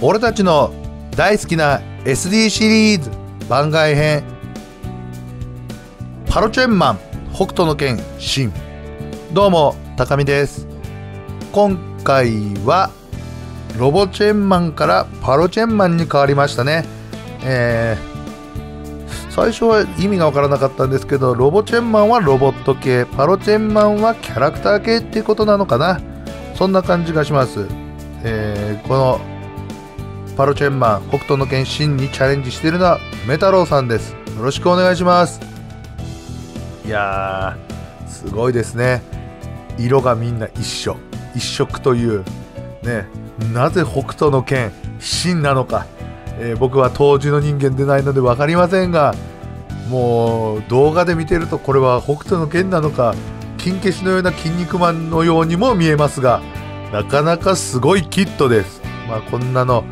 俺たちの大好きな SD シリーズ番外編。パロチェンマン北斗の拳新どうも高見です。今回はロボチェンマンからパロチェンマンに変わりましたね。えー、最初は意味が分からなかったんですけどロボチェンマンはロボット系。パロチェンマンはキャラクター系っていうことなのかな。そんな感じがします、えー、このパロチェンマン北斗の拳新にチャレンジしているのはメタロウさんです。よろしくお願いします。いやーすごいですね。色がみんな一緒。一色というねなぜ北斗の拳真なのか、えー、僕は当時の人間でないので分かりませんがもう動画で見てるとこれは北斗の拳なのか金消しのような筋肉マンのようにも見えますがなかなかすごいキットです。まあこんなの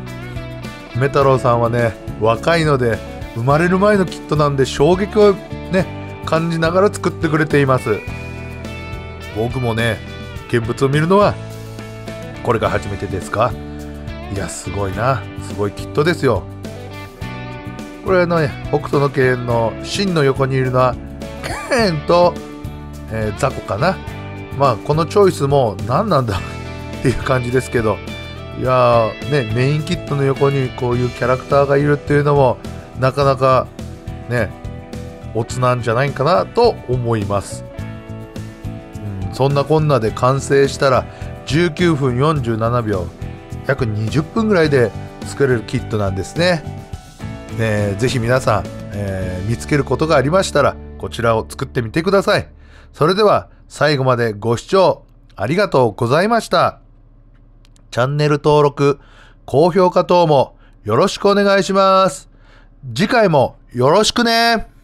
メタロウさんはね若いので生まれる前のキットなんで衝撃をね感じながら作ってくれています。僕もね現物を見るのはこれが初めてですか？いやすごいな。すごいキットですよ。これのね北斗の拳の芯の横にいるのはケーンと、えー、ザコかな？まあこのチョイスも何なんだっていう感じですけど。いやねメインキットの横にこういうキャラクターがいるっていうのもなかなかねオツなんじゃないかなと思います、うん、そんなこんなで完成したら19分47秒約20分ぐらいで作れるキットなんですね。ねぜひ皆さん、えー、見つけることがありましたらこちらを作ってみてください。それでは最後までご視聴ありがとうございました。チャンネル登録、高評価等もよろしくお願いします。次回もよろしくね